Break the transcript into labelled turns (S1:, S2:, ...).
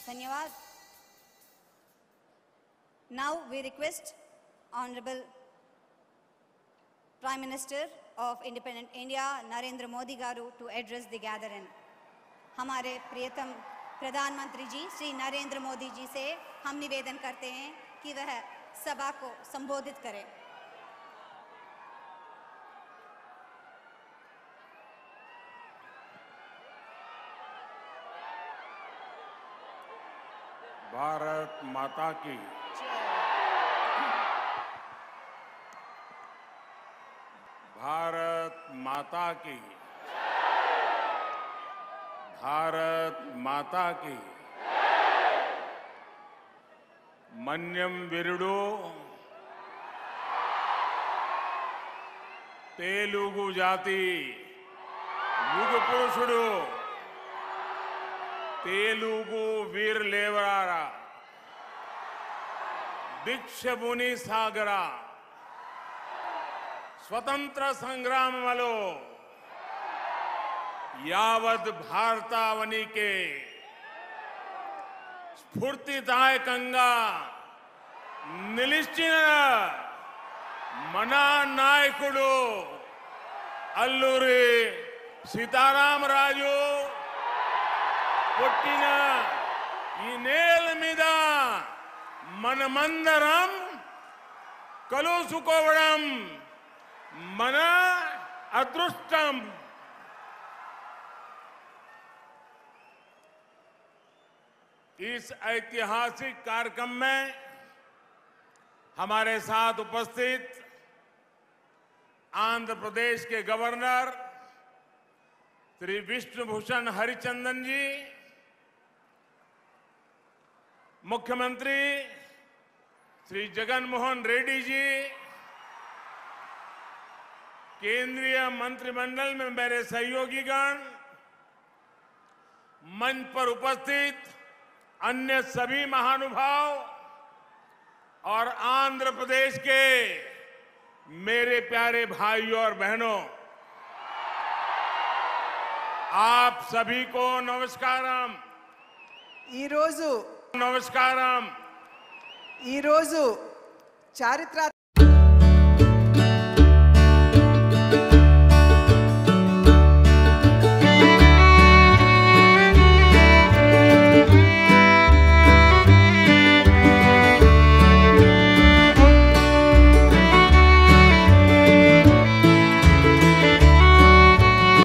S1: धन्यवाद। Now we request honourable prime minister of independent India Narendra Modi garu to address the gathering हमारे प्रियतम प्रधानमंत्री जी, श्री नरेंद्र मोदी जी से हम निवेदन करते हैं कि वह सभा को संबोधित करें।
S2: भारत माता की भारत माता की भारत माता की मन्यम विरुडु तेलुगु जाति యుగ పురుషుడు తేలుగు వీర్ లేవరారా భిక్షముని సాగర. స్వతంత్ర సంగ్రామంలో యావత్ భారతావనికి స్ఫూర్తిదాయకంగా నిలిచిన మన నాయకుడు అల్లూరి సీతారామరాజు పుట్టిన ఈ నేల మీద मनमंदरम कलु सुकोवड़म मन अदृष्टम। इस ऐतिहासिक कार्यक्रम में हमारे साथ उपस्थित आंध्र प्रदेश के गवर्नर श्री विष्णुभूषण हरिचंदन जी, मुख्यमंत्री श्री जगनमोहन रेड्डी जी केंद्रीय मंत्रिमंडल में मेरे सहयोगीगण मंच पर उपस्थित अन्य सभी महानुभाव और आंध्र प्रदेश के मेरे प्यारे भाइयों और बहनों आप सभी को नमस्कारम। नमस्कारम।
S3: ఈరోజు చారిత్రాత్మక